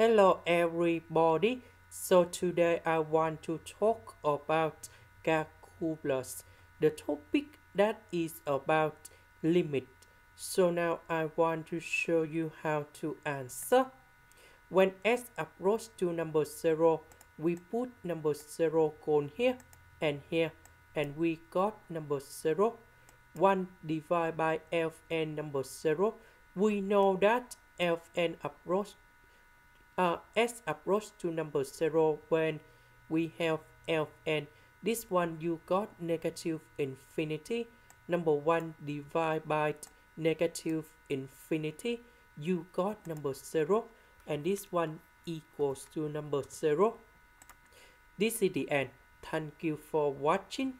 Hello everybody. So today I want to talk about calculus. The topic that is about limit. So now I want to show you how to answer. When s approach to number 0, we put number 0 cone here and here and we got number 0. 1 divided by ln number 0. We know that ln approach uh, approach to number 0 when we have ln. This one you got negative infinity. Number 1 divided by negative infinity. You got number 0 and this one equals to number 0. This is the end. Thank you for watching.